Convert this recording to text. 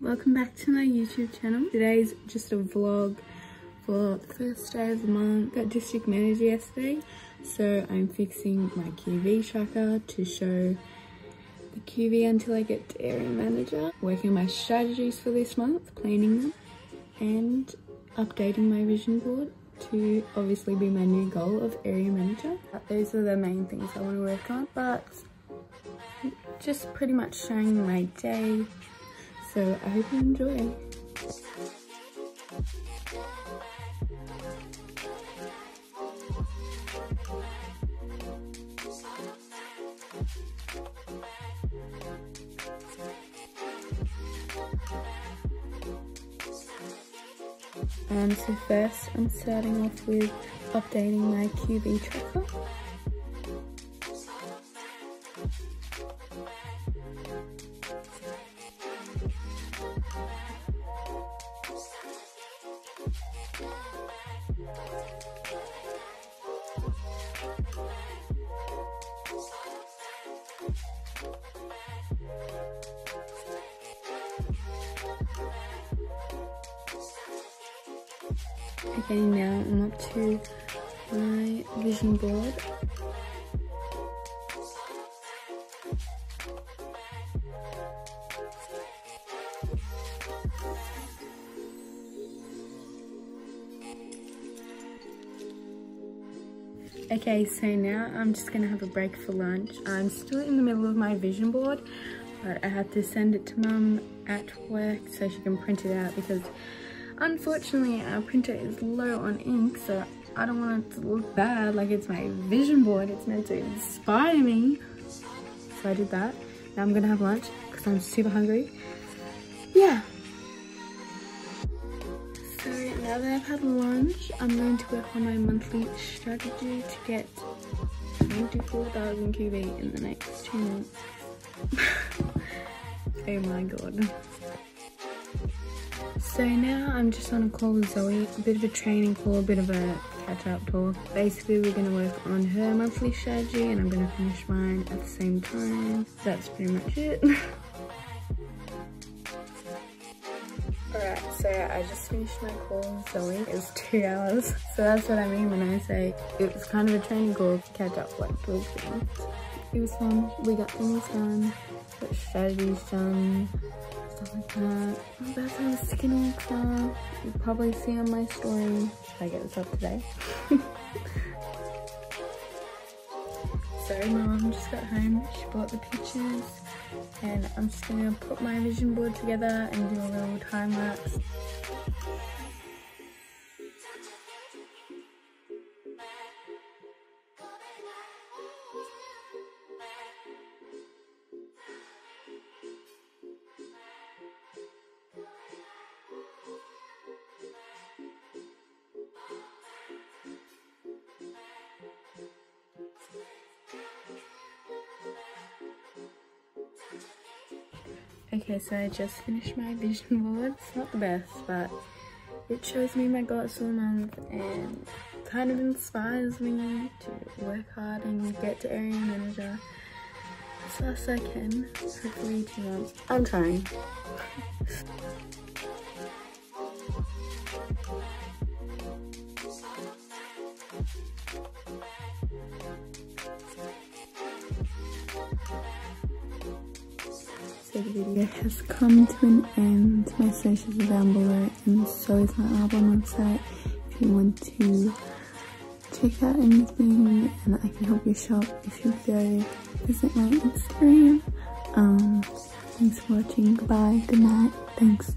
welcome back to my YouTube channel. Today's just a vlog for the first day of the month. Got district manager yesterday, so I'm fixing my QV tracker to show the QV until I get to area manager. Working my strategies for this month, planning them, and updating my vision board to obviously be my new goal of area manager. Those are the main things I want to work on, but just pretty much showing my day. So I hope you enjoy. And so first I'm starting off with updating my QV tracker. Okay, now I'm up to my vision board. Okay, so now I'm just gonna have a break for lunch. I'm still in the middle of my vision board, but I have to send it to mum at work so she can print it out because Unfortunately, our printer is low on ink, so I don't want it to look bad like it's my vision board. It's meant to inspire me. So I did that. Now I'm gonna have lunch because I'm super hungry. Yeah. So now that I've had lunch, I'm going to work on my monthly strategy to get 24,000 QV in the next two months. oh my god. So now I'm just on a call with Zoe, a bit of a training call, a bit of a catch-up talk. Basically, we're going to work on her monthly strategy and I'm going to finish mine at the same time. That's pretty much it. Alright, so I just finished my call with Zoe. It was two hours. So that's what I mean when I say it was kind of a training call catch up like 12 things. It was fun. We got things done, got strategies done, stuff like that. That's how the skin looks up. You'll probably see on my story I get this up today. so mom just got home, she bought the pictures and I'm just gonna put my vision board together and do a little time lapse. Okay, so I just finished my vision board. It's not the best, but it shows me my goals for the month and kind of inspires me to work hard and get to area manager as fast as I can. Hopefully two months. I'm trying. The video has come to an end. My socials are down below and so is my Arbonne website if you want to check out anything and I can help you shop if you go visit my Instagram. Um, thanks for watching. Goodbye. Good night. Thanks.